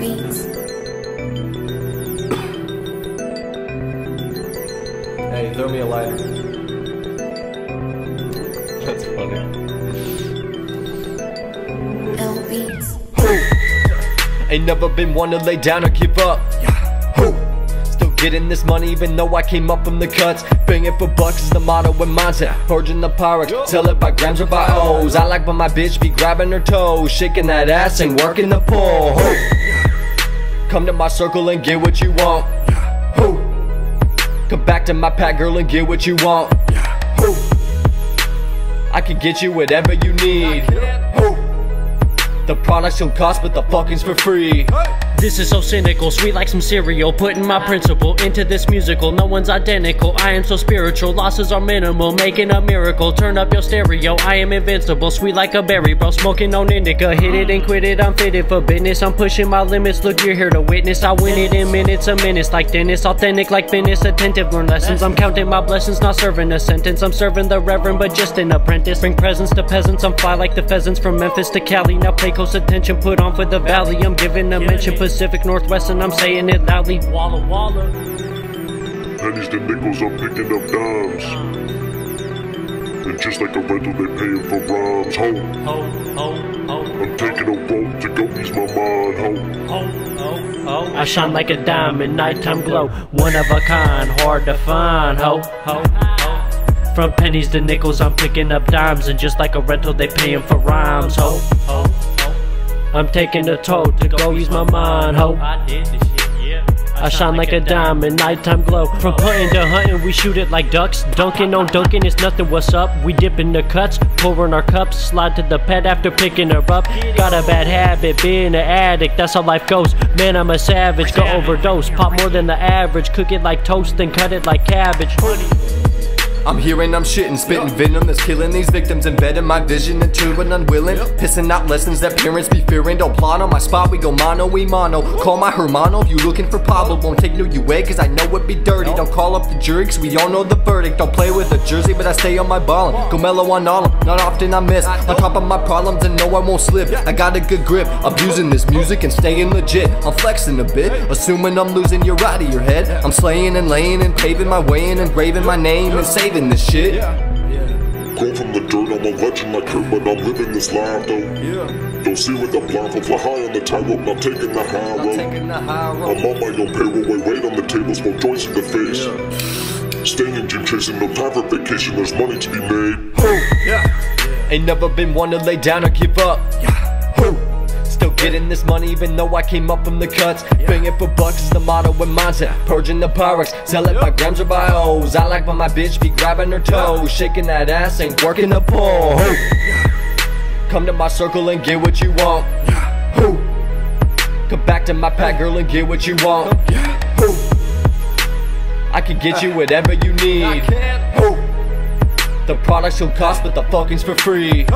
beats. Hey, throw me a lighter. That's funny. Lbeats. Ain't never been one to lay down or give up. Who? Still getting this money even though I came up from the cuts. Banging for bucks is the motto and mindset. Purging the Pyrex, sell it by grams or by O's. I like when my bitch be grabbing her toes, shaking that ass and working the pole. Come to my circle and get what you want. Who? Come back to my pack, girl, and get what you want. Who? I can get you whatever you need. Who? The products don't cost, but the fucking's for free. This is so cynical, sweet like some cereal. Putting my principle into this musical. No one's identical. I am so spiritual. Losses are minimal, making a miracle. Turn up your stereo. I am invincible, sweet like a berry, bro. Smoking on indica. Hit it and quit it. I'm fitted for business. I'm pushing my limits. Look, you're here to witness. I win it in minutes, a minutes like Dennis. Authentic like Venice. Attentive, learn lessons. I'm counting my blessings, not serving a sentence. I'm serving the reverend, but just an apprentice. Bring presents to peasants. I'm fly like the pheasants from Memphis to Cali. Now pay close attention. Put on for the valley. I'm giving a mention. Pacific Northwest, and I'm saying it loudly. Walla Walla. Pennies to nickels, I'm picking up dimes. And just like a rental, they paying for rhymes. Ho, Ho, ho, ho. I'm taking a walk to go ease my mind. Ho, Ho, ho, ho. I shine like a diamond, nighttime glow. One of a kind, hard to find. Ho, ho, ho. From pennies to nickels, I'm picking up dimes, and just like a rental, they paying for rhymes. Ho, ho, ho. I'm taking a toll to go use my mind. Ho. I did this shit, yeah. I shine like a diamond, nighttime glow. From hunting to hunting, we shoot it like ducks. Dunking on dunking, it's nothing. What's up? We dip in the cuts, pouring our cups, slide to the pet after picking her up. Got a bad habit, being an addict. That's how life goes. Man, I'm a savage. Go overdose, pop more than the average. Cook it like toast, then cut it like cabbage. I'm hearing I'm shitting, spitting venom that's killing these victims, embedding my vision into an unwilling, pissing out lessons that parents be fearing. Don't plot on my spot, we go mono, we mono. Call my hermano if you looking for Pablo. Won't take no UA, cause I know it be dirty. Don't call up the jury, cause we all know the verdict. Don't play with the jersey, but I stay on my ballin'. Go mellow on all 'em, not often I miss. On top of my problems, and know I won't slip. I got a good grip, abusing this music and staying legit. I'm flexing a bit, assuming I'm losing you out of your head. I'm slaying and laying and paving my way and engraving my name and saving this shit. Yeah. yeah. grown from the dirt, I'm a legend like her, but I'm living this life though. Don't see with the blindfold, fly high on the tightrope, not taking the high road. Taking the high I'm road. on my own payroll, wait, wait on the table, smoke joints in the face. Staying in gym chasing, no time for vacation, there's money to be made. Ain't never been one to lay down or give up. Who? Getting this money even though I came up from the cuts. Banging for bucks is the motto and mindset. Purging the Pyrex, sell it by grams or by O's. I like when my bitch be grabbing her toes, shaking that ass and working the pole. Come to my circle and get what you want. Who? Come back to my pack, girl, and get what you want. Who? I can get you whatever you need. Who? The products don't cost, but the fucking's for free.